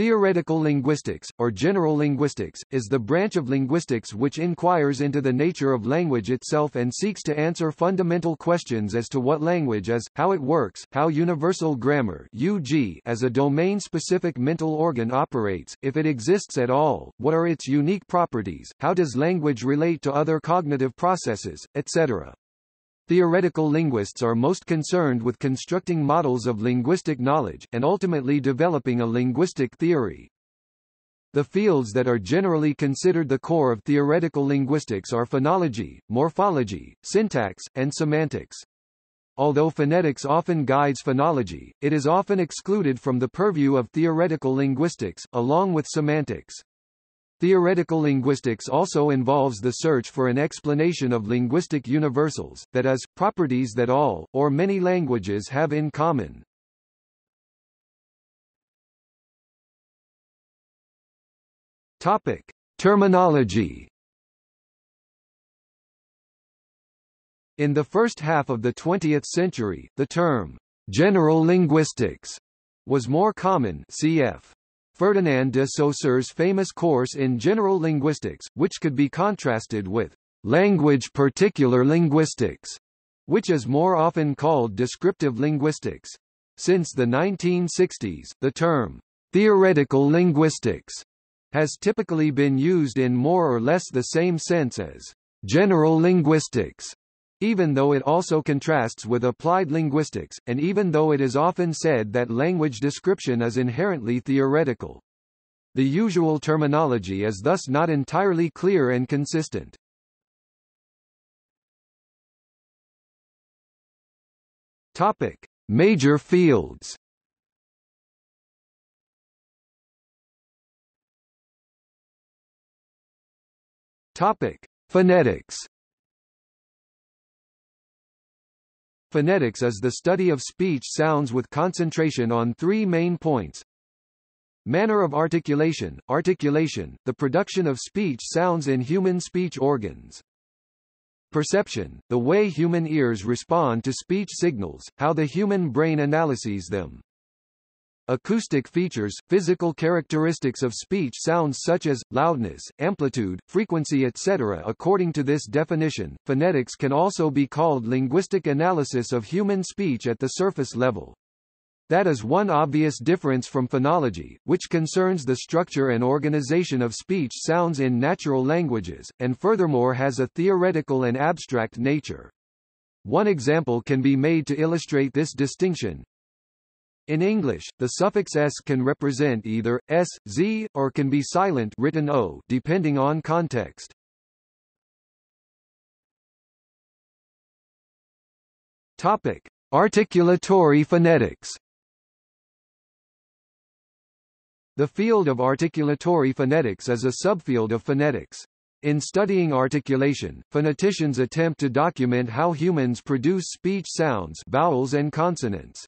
Theoretical linguistics, or general linguistics, is the branch of linguistics which inquires into the nature of language itself and seeks to answer fundamental questions as to what language is, how it works, how universal grammar UG as a domain-specific mental organ operates, if it exists at all, what are its unique properties, how does language relate to other cognitive processes, etc. Theoretical linguists are most concerned with constructing models of linguistic knowledge, and ultimately developing a linguistic theory. The fields that are generally considered the core of theoretical linguistics are phonology, morphology, syntax, and semantics. Although phonetics often guides phonology, it is often excluded from the purview of theoretical linguistics, along with semantics. Theoretical linguistics also involves the search for an explanation of linguistic universals, that is, properties that all, or many languages have in common. Topic. Terminology In the first half of the 20th century, the term, general linguistics, was more common cf. Ferdinand de Saussure's famous course in general linguistics, which could be contrasted with language particular linguistics, which is more often called descriptive linguistics. Since the 1960s, the term theoretical linguistics has typically been used in more or less the same sense as general linguistics even though it also contrasts with applied linguistics, and even though it is often said that language description is inherently theoretical. The usual terminology is thus not entirely clear and consistent. Topic: Major fields. Topic: Phonetics. Phonetics is the study of speech sounds with concentration on three main points. Manner of articulation, articulation, the production of speech sounds in human speech organs. Perception, the way human ears respond to speech signals, how the human brain analyses them. Acoustic features, physical characteristics of speech sounds such as, loudness, amplitude, frequency etc. According to this definition, phonetics can also be called linguistic analysis of human speech at the surface level. That is one obvious difference from phonology, which concerns the structure and organization of speech sounds in natural languages, and furthermore has a theoretical and abstract nature. One example can be made to illustrate this distinction. In English, the suffix s can represent either s, z, or can be silent written o, depending on context. Topic: Articulatory phonetics. The field of articulatory phonetics is a subfield of phonetics. In studying articulation, phoneticians attempt to document how humans produce speech sounds vowels and consonants.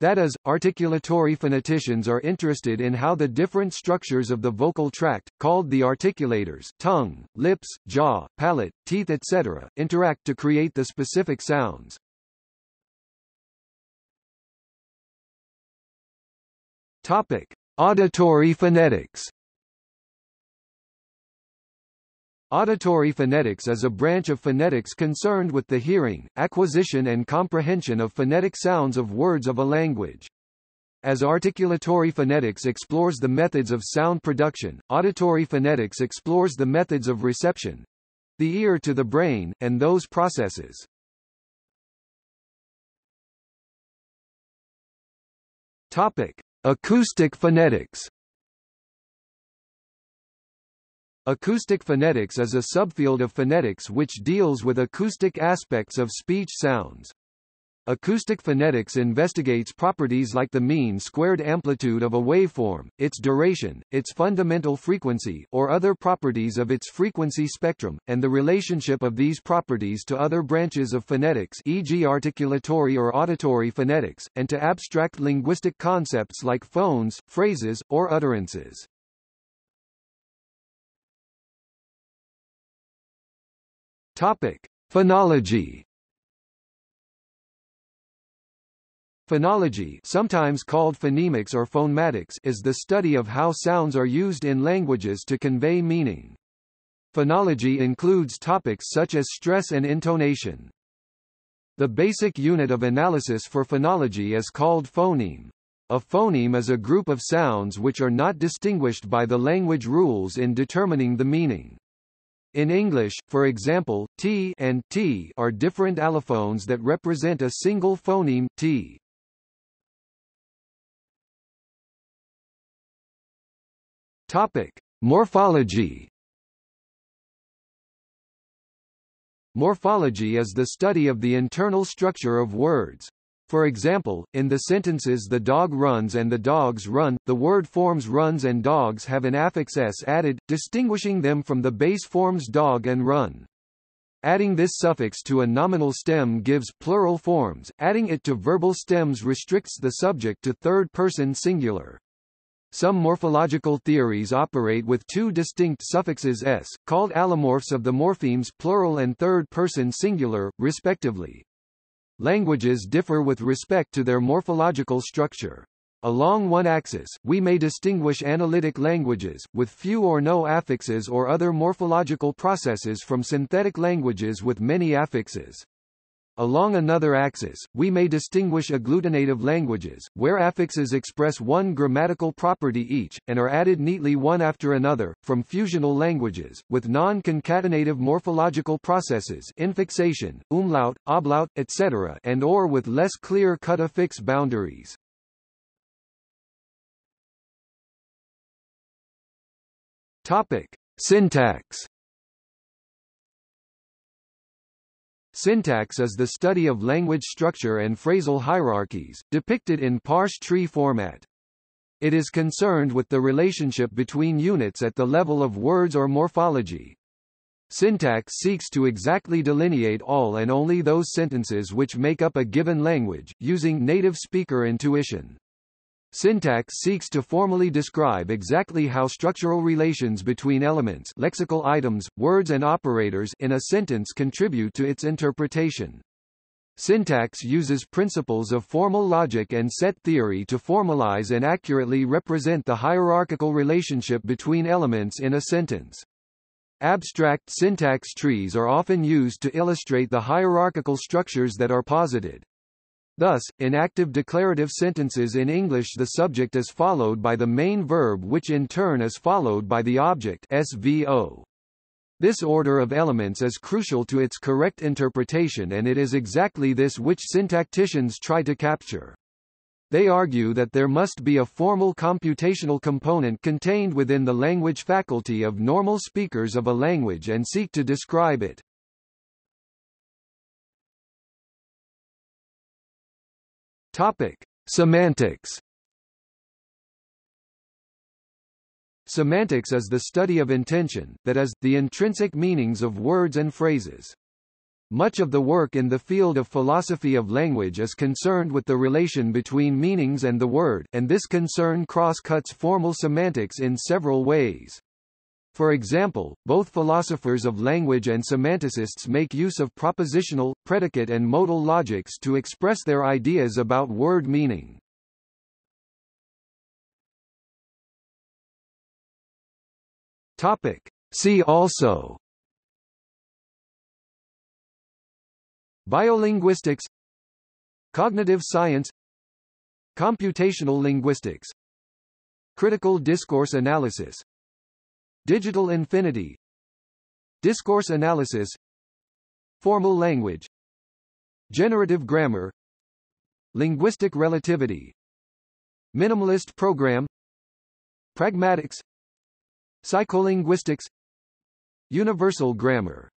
That is, articulatory phoneticians are interested in how the different structures of the vocal tract, called the articulators tongue, lips, jaw, palate, teeth etc., interact to create the specific sounds. Topic. Auditory phonetics Auditory phonetics is a branch of phonetics concerned with the hearing, acquisition and comprehension of phonetic sounds of words of a language. As articulatory phonetics explores the methods of sound production, auditory phonetics explores the methods of reception the ear to the brain, and those processes. Topic. Acoustic phonetics Acoustic phonetics is a subfield of phonetics which deals with acoustic aspects of speech sounds. Acoustic phonetics investigates properties like the mean squared amplitude of a waveform, its duration, its fundamental frequency, or other properties of its frequency spectrum, and the relationship of these properties to other branches of phonetics e.g. articulatory or auditory phonetics, and to abstract linguistic concepts like phones, phrases, or utterances. Topic: Phonology. Phonology sometimes called phonemics or phonematics is the study of how sounds are used in languages to convey meaning. Phonology includes topics such as stress and intonation. The basic unit of analysis for phonology is called phoneme. A phoneme is a group of sounds which are not distinguished by the language rules in determining the meaning. In English, for example, t and t are different allophones that represent a single phoneme, t. Topic: Morphology. Morphology is the study of the internal structure of words. For example, in the sentences the dog runs and the dogs run, the word forms runs and dogs have an affix s added, distinguishing them from the base forms dog and run. Adding this suffix to a nominal stem gives plural forms, adding it to verbal stems restricts the subject to third-person singular. Some morphological theories operate with two distinct suffixes s, called allomorphs of the morphemes plural and third-person singular, respectively. Languages differ with respect to their morphological structure. Along one axis, we may distinguish analytic languages, with few or no affixes or other morphological processes from synthetic languages with many affixes. Along another axis, we may distinguish agglutinative languages, where affixes express one grammatical property each, and are added neatly one after another, from fusional languages, with non-concatenative morphological processes infixation, umlaut, ablaut, etc. and or with less clear-cut affix boundaries. Topic. Syntax Syntax is the study of language structure and phrasal hierarchies, depicted in parse tree format. It is concerned with the relationship between units at the level of words or morphology. Syntax seeks to exactly delineate all and only those sentences which make up a given language, using native speaker intuition. Syntax seeks to formally describe exactly how structural relations between elements lexical items, words and operators in a sentence contribute to its interpretation. Syntax uses principles of formal logic and set theory to formalize and accurately represent the hierarchical relationship between elements in a sentence. Abstract syntax trees are often used to illustrate the hierarchical structures that are posited. Thus, in active declarative sentences in English the subject is followed by the main verb which in turn is followed by the object SVO. This order of elements is crucial to its correct interpretation and it is exactly this which syntacticians try to capture. They argue that there must be a formal computational component contained within the language faculty of normal speakers of a language and seek to describe it. Topic: Semantics. Semantics is the study of intension, that is, the intrinsic meanings of words and phrases. Much of the work in the field of philosophy of language is concerned with the relation between meanings and the word, and this concern cross-cuts formal semantics in several ways. For example, both philosophers of language and semanticists make use of propositional, predicate and modal logics to express their ideas about word meaning. Topic. See also. Biolinguistics. Cognitive science. Computational linguistics. Critical discourse analysis Digital infinity Discourse analysis Formal language Generative grammar Linguistic relativity Minimalist program Pragmatics Psycholinguistics Universal grammar